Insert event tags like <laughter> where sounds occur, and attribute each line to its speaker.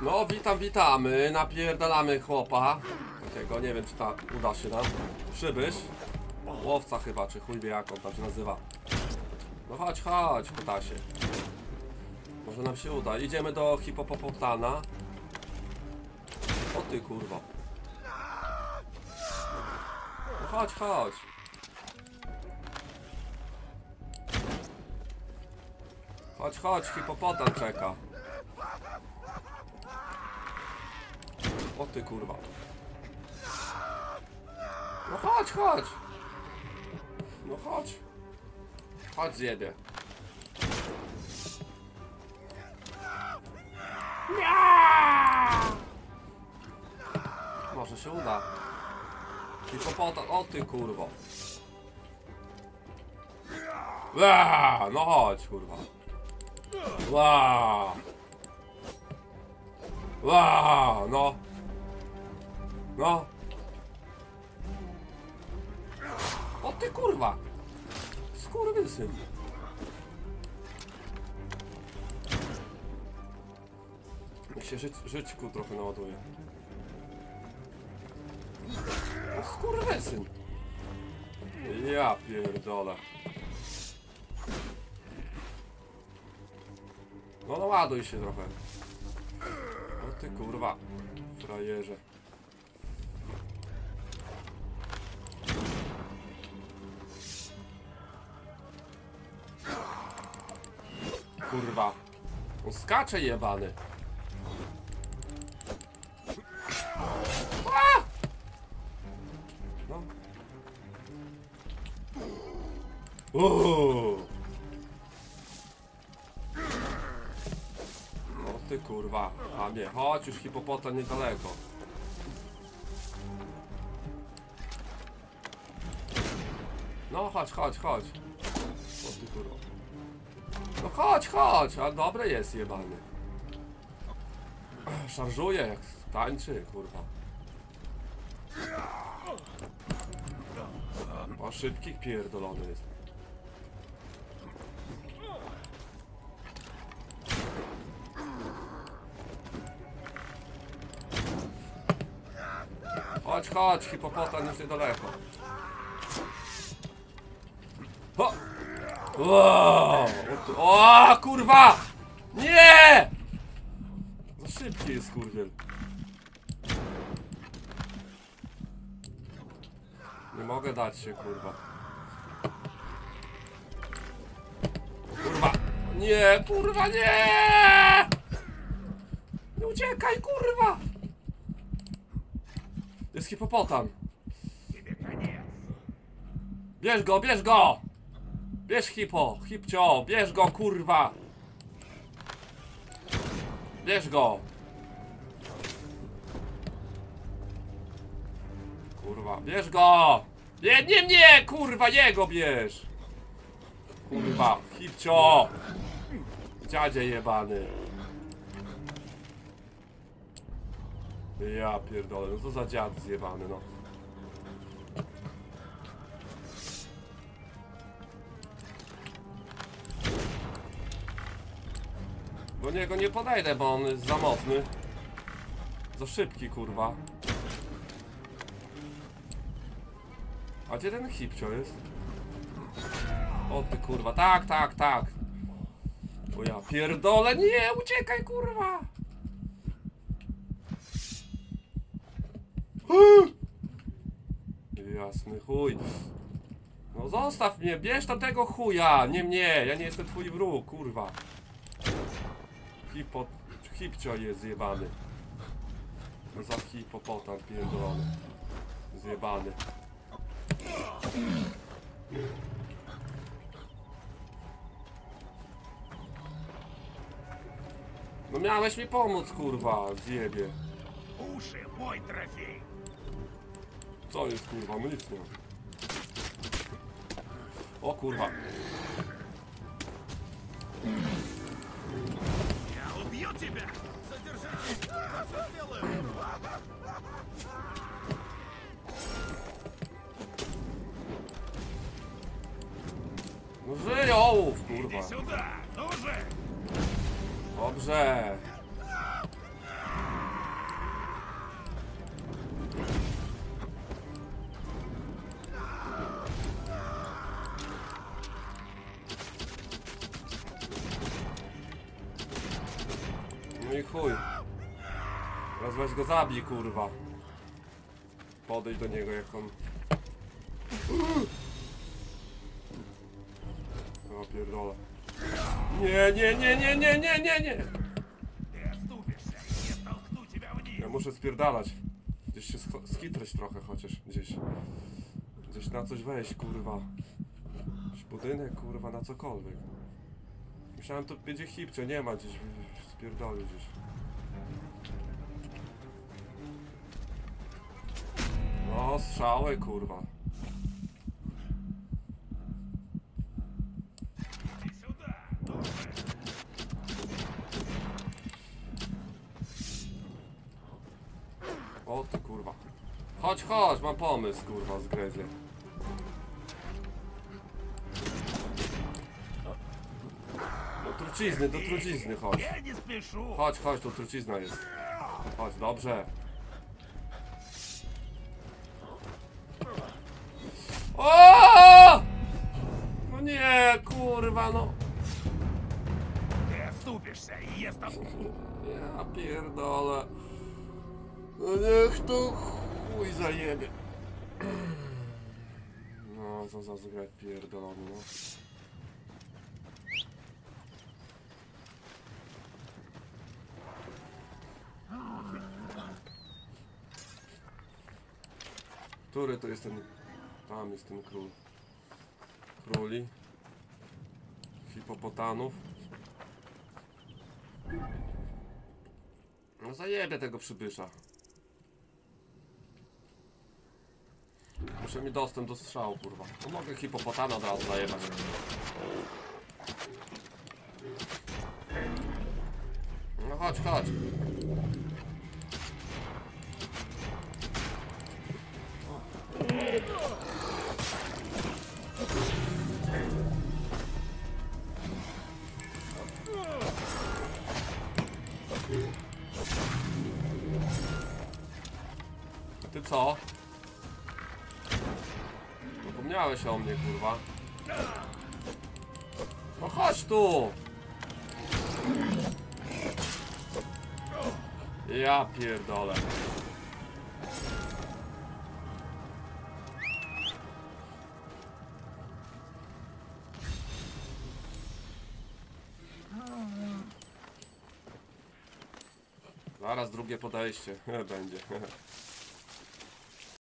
Speaker 1: No, witam, witamy. Napierdalamy chłopa. Takiego, nie wiem, czy ta uda się nam. Przybysz. Łowca chyba, czy chuj wie jak on tam się nazywa. No chodź, chodź, kutasie. Może nam się uda. Idziemy do hipopopotana. O ty kurwa. No chodź, chodź. Chodź, chodź, hipopotam czeka. O ty kurwa. No chodź, chodź. No chodź. Chodź zjebie. Może się uda. Hipopota, o ty kurwo. Ła, no chodź kurwa. Ła. Ła, no. No. O ty kurwa. Skurwysyn. Niech się żyć, żyćku trochę naładuje. O skurwysyn. Ja pierdolę. No naładuj się trochę. O ty kurwa. Frajerze. Kurwa. On skacze jebany. A! No. O ty kurwa. A nie, chodź już hipopota niedaleko. No chodź, chodź, chodź. O ty kurwa. No chodź, chodź, a dobre jest jebany. Szarżuje jak tańczy, kurwa. O szybkich pierdolony jest. Chodź, chodź, hipopotam już niedaleko. Ho! O, o kurwa! Nie! Za szybki jest kurwiel. Nie mogę dać się kurwa. Kurwa! Nie, kurwa, nie! Nie uciekaj, kurwa! Jest hipopotam. Bierz go, bierz go! Bierz hipo, hipcio, bierz go, kurwa! Bierz go! Kurwa, bierz go! Nie, nie mnie, kurwa, jego bierz! Kurwa, hipcio! Dziadzie jebany. Ja pierdolę, no co za dziad zjebany, no. Do niego nie podejdę, bo on jest za mocny. Za szybki, kurwa. A gdzie ten hipcio jest? O ty kurwa, tak, tak, tak. O ja pierdolę, nie, uciekaj, kurwa. Jasny chuj. No zostaw mnie, bierz tamtego chuja, nie mnie, ja nie jestem twój wróg, kurwa. Hipo... Hipcio jest zjebany. Za hipopotam pierdolony. Zjebany. No miałeś mi pomóc, kurwa, zjebie.
Speaker 2: Uszy, mój trafij.
Speaker 1: Co jest, kurwa, no nic nie. O kurwa.
Speaker 2: Убью тебя! Задержись! Я все сделаю!
Speaker 1: Жирёв, курва.
Speaker 2: Иди сюда, ну же!
Speaker 1: Dobrze. chuj. Teraz weź go zabij, kurwa. Podejdź do niego, jak on... O pierdolę. Nie, nie, nie, nie, nie, nie, nie, nie! Ja muszę spierdalać. Gdzieś się skitrać trochę chociaż, gdzieś. Gdzieś na coś wejść, kurwa. Jakiś budynek, kurwa, na cokolwiek. Myślałem, to będzie hipcio, nie ma gdzieś Spierdolę gdzieś. No, strzały, kurwa. O ty kurwa. Chodź, chodź, mam pomysł, kurwa, z. trucizny, do trucizny chodź. Chodź, chodź, tu trucizna jest. Chodź, dobrze. O! No nie, kurwa, no.
Speaker 2: Nie wstupisz się i jest.
Speaker 1: Ja pierdolę. No niech to chuj zajebie. No, co za zgrać pierdolony, no. Który to jest ten... Tam jest ten król. Króli. Hipopotanów. No zajebie tego przybysza. Muszę mi dostęp do strzału, kurwa. No mogę hipopotana od razu zajebać. No chodź, chodź. Ty co? Zapomniałeś o mnie, kurwa. No chodź tu! Ja pierdolę. Zaraz drugie podejście <laughs> będzie.